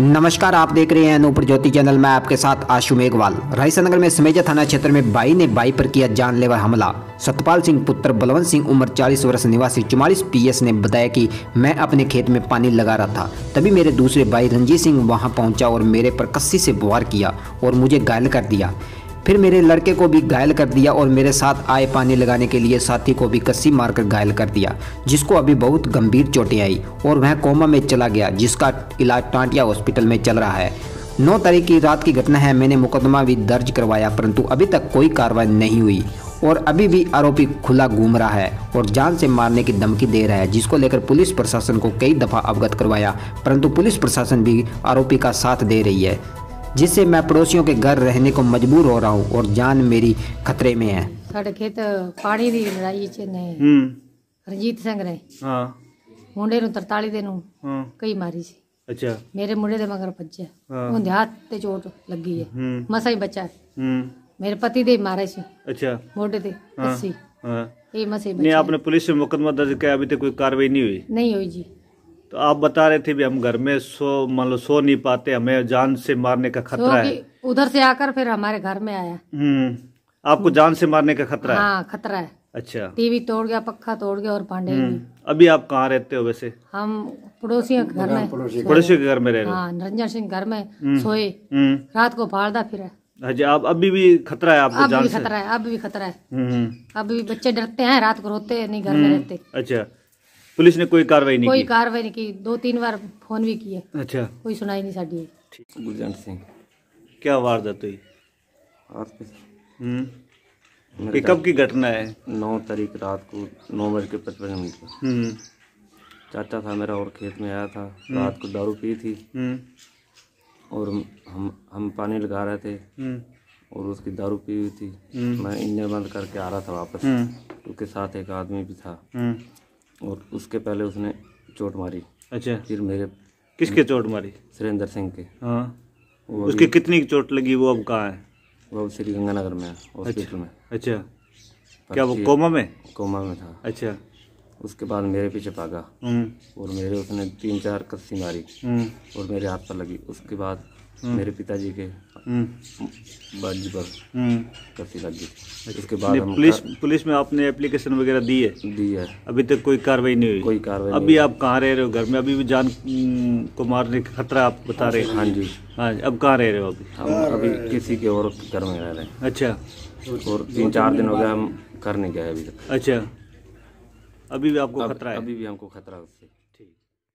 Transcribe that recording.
नमस्कार, आप देख रहे हैं अनूपुर ज्योति चैनल। मैं आपके साथ आशु मेघवाल रायसनगर में समेजा थाना क्षेत्र में बाई ने बाई पर किया जानलेवा हमला। सतपाल सिंह पुत्र बलवंत सिंह, उम्र 40 वर्ष, निवासी चुमालीस पीएस ने बताया कि मैं अपने खेत में पानी लगा रहा था। तभी मेरे दूसरे भाई रंजीत सिंह वहाँ पहुँचा और मेरे पर कस्सी से वार किया और मुझे घायल कर दिया। फिर मेरे लड़के को भी घायल कर दिया और मेरे साथ आए पानी लगाने के लिए साथी को भी कस्सी मारकर घायल कर दिया, जिसको अभी बहुत गंभीर चोटें आई और वह कोमा में चला गया, जिसका इलाज टांटिया हॉस्पिटल में चल रहा है। नौ तारीख की रात की घटना है, मैंने मुकदमा भी दर्ज करवाया, परंतु अभी तक कोई कार्रवाई नहीं हुई और अभी भी आरोपी खुला घूम रहा है और जान से मारने की धमकी दे रहा है, जिसको लेकर पुलिस प्रशासन को कई दफ़ा अवगत करवाया, परंतु पुलिस प्रशासन भी आरोपी का साथ दे रही है। जिससे मैं पड़ोसियों के घर रहने को मजबूर हो रहा हूँ और जान मेरी खतरे में है ਸਾਡੇ ਖੇਤ ਪਾਣੀ ਦੀ ਲੜਾਈ ਚ ਨੇ ਹੂੰ ਰਣਜੀਤ ਸਿੰਘ ਨੇ ਹਾਂ ਮੁੰਡੇ ਨੂੰ 43 ਦੇ ਨੂੰ ਹਾਂ ਕਈ ਮਾਰੀ ਸੀ ਅੱਛਾ ਮੇਰੇ ਮੁੰਡੇ ਦੇ ਮਗਰ ਭੱਜਿਆ ਹਾਂ। ਉਹਦੇ ਹੱਥ ਤੇ ਚੋਟ ਲੱਗੀ ਹੈ ਹੂੰ ਮਸਾ ਹੀ ਬਚਾ ਹੂੰ ਮੇਰੇ ਪਤੀ ਦੇ ਮਾਰੇ ਸੀ अच्छा ਮੋਢੇ ਤੇ हाँ ਰੱਸੀ हाँ ਇਹ ਮਸੇ नहीं ਬਚਾ आपने पुलिस से मुकदमा दर्ज किया अभी तक कोई कार्रवाई नहीं हुई ਨਹੀਂ ਹੋਈ ਜੀ तो आप बता रहे थे भी हम घर में सो मान लो सो नहीं पाते हमें जान से मारने का खतरा है। उधर से आकर फिर हमारे घर में आया। हम्म आपको जान से मारने का खतरा है? हाँ खतरा है। अच्छा। टीवी तोड़ गया पक्का तोड़ गया और पांडे हम्म, अभी आप कहाँ रहते हो वैसे? हम पड़ोसियों के घर में। पड़ोसी के घर में रह रहे हाँ? निरंजन सिंह घर में सोए। हम्म। रात को फाड़दा फिर। अच्छा आप अभी भी खतरा है आपको अब भी खतरा है अब भी खतरा है। हम्म अब भी बच्चे डरते हैं रात को रोते हैं नहीं घर में रहते। अच्छा। पुलिस ने कोई कार्रवाई नहीं कोई कार्रवाई नहीं की। दो तीन बार फ़ोन भी किए। अच्छा। कोई सुनाई नहीं साड़ी। गुरजंट सिंह। क्या वारदात हुई? और फिर हम्म। मेरे ये कब की घटना है? नौ तारीख रात को नौ बज के पचपन मिनट पर हम्म। चाचा था मेरा और खेत में आया था। रात को दारू पी थी। हम्म। और हम हम पानी लगा रहे थे। हम्म। और उसकी दारू पी हुई थी। हम्म। मैं इंजन बंद करके आ रहा था वापस। हम्म। उसके साथ एक आदमी भी था। हम्म। और उसके पहले उसने चोट मारी। अच्छा। फिर मेरे किसके चोट मारी? सुरेंद्र सिंह के। हाँ। उसकी कितनी चोट लगी वो अब कहाँ है? वो अब श्रीगंगानगर में है हॉस्पिटल में। अच्छा। क्या वो कोमा में? कोमा में था। अच्छा। उसके बाद मेरे पीछे भागा। हम्म। और मेरे उसने तीन चार कस्सी मारी। हम्म। और मेरे हाथ पर लगी। उसके बाद मेरे पिताजी के हम्म। बाजी पर हम्म। कस्सी लगी। उसके बाद पुलिस पुलिस में आपने एप्लीकेशन वगैरह दी है? दी है। अभी तक कोई कार्रवाई नहीं हुई? कोई कार्रवाई अभी आप कहाँ रह रहे हो घर में? अभी भी जान हम्म, को मारने का खतरा आप बता रहे हैं? हाँ जी। हाँ अब कहाँ रह रहे हो अभी? हम अभी किसी के और घर में रह रहे हैं। अच्छा। और तीन चार दिन हो गया हम कर नहीं गए अभी तक। अच्छा। अभी भी आपको खतरा है। अभी भी हमको खतरा है उससे।